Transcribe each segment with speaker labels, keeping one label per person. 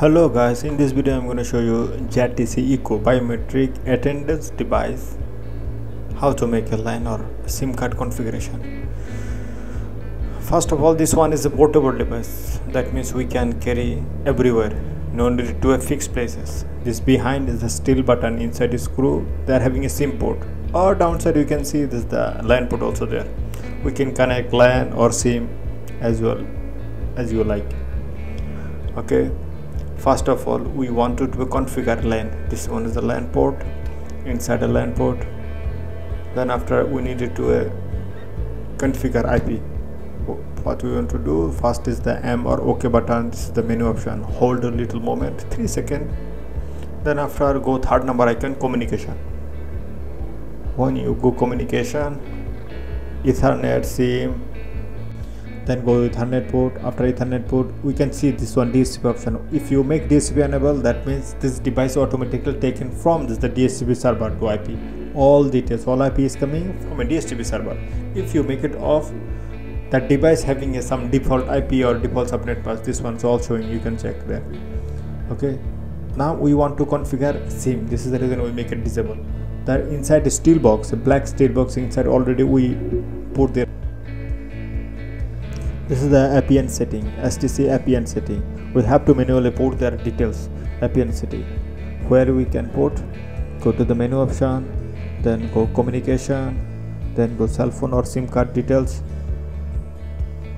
Speaker 1: hello guys in this video i'm going to show you JTC Eco biometric attendance device. How to make a LAN or sim card configuration. First of all this one is a portable device. That means we can carry everywhere. No need to a fixed places. This behind is the steel button inside is screw. They are having a sim port. Or downside you can see this the LAN port also there. We can connect LAN or sim as well as you like. Okay first of all we wanted to configure LAN this one is the LAN port inside the LAN port. Then after we needed to uh, configure IP what we want to do first is the M or OK button. This is the menu option. Hold a little moment 3 second. Then after go third number icon communication. When you go communication ethernet sim then go ethernet port. After ethernet port we can see this one DHCP option. If you make DHCP enable that means this device automatically taken from this the DHCP server to IP all details all IP is coming from a DHCP server. If you make it off that device having a, some default IP or default subnet path this one's all showing. You can check there. Okay? Now we want to configure SIM. This is the reason we make it disable. That inside the steel box a black steel box inside already we put there this is the APN setting STC APN setting. We have to manually put their details APN setting where we can put go to the menu option then go communication then go cell phone or SIM card details.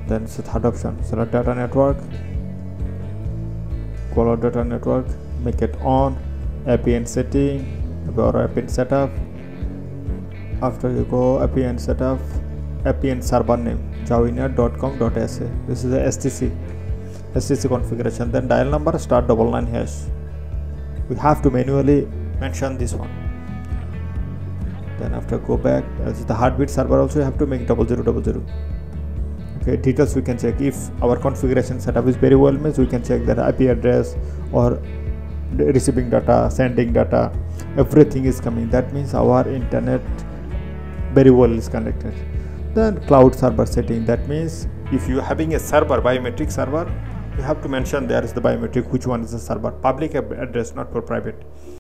Speaker 1: Then the third option select data network call data network make it on APN setting go APN setup. After you go APN setup APN server name jawalnet.com.sa this is the STC STC configuration. Then dial number start double nine hash. We have to manually mention this one. Then after go back as the heartbeat server also you have to make double zero double zero. Okay details we can check. If our configuration setup is very well means we can check that IP address or receiving data sending data everything is coming. That means our internet very well is connected then cloud server setting. That means if you are having a server biometric server you have to mention there is the biometric which one is the server. Public address not for private